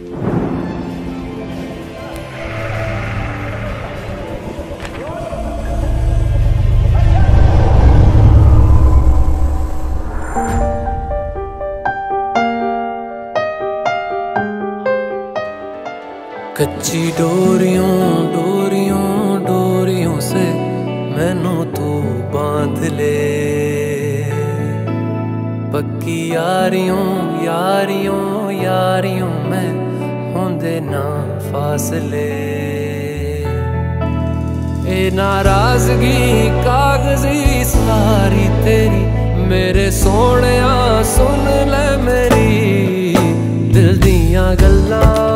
कच्ची डोरियों डोरियों डोरियों से मैनू तू बाँध ले। पक्की यारियों यारियों यारियों में ਹੁੰਦੇ ਨਾ ਫਾਸਲੇ। ਇਹ ਨਾਰਾਜ਼ਗੀ ਕਾਗਜ਼ੀ ਸਾਰੀ ਤੇਰੀ, ਮੇਰੇ ਸੋਹਣਿਆ ਸੁਣ ਲੈ ਮੇਰੀ। ਦਿਲ ਦੀਆਂ ਗੱਲਾਂ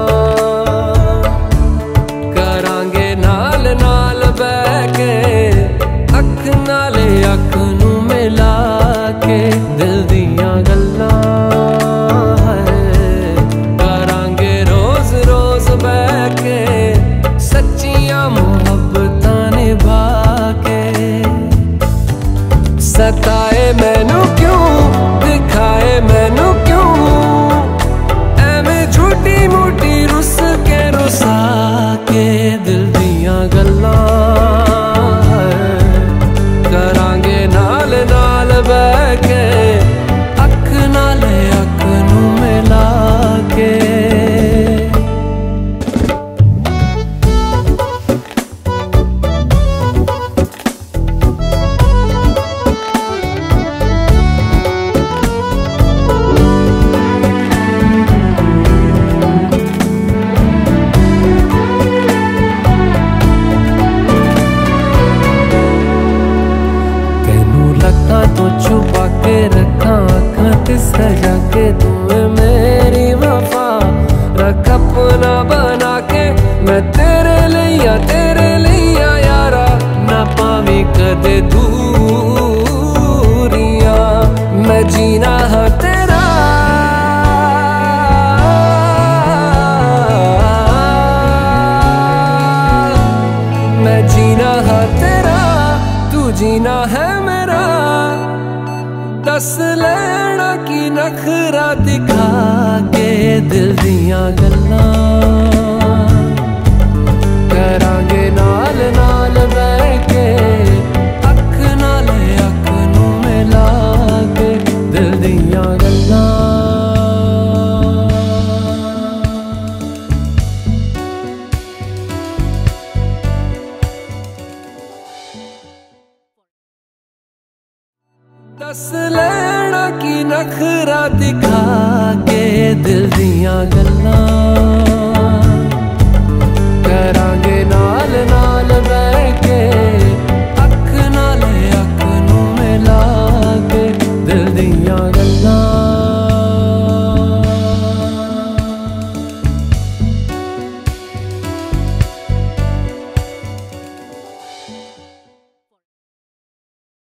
मेरी दिल दिया गल्ला सजा के तुम्हें मेरी वफा रख, अपना बना के मैं तेरे लिया तेरे लिया यारा, ना पावी कदे दूरिया, मैं जीना है तेरा। मैं जीना है तेरा, तू जीना है मेरा। दस लेना की नखरा दिखा के दिल दिया गल्ला। दस लेना की नखरा दिखा के दिल दिया गल्ला। करांगे नाल नाल बह अख नाल अख नू मिला के दिल दिया गल्ला।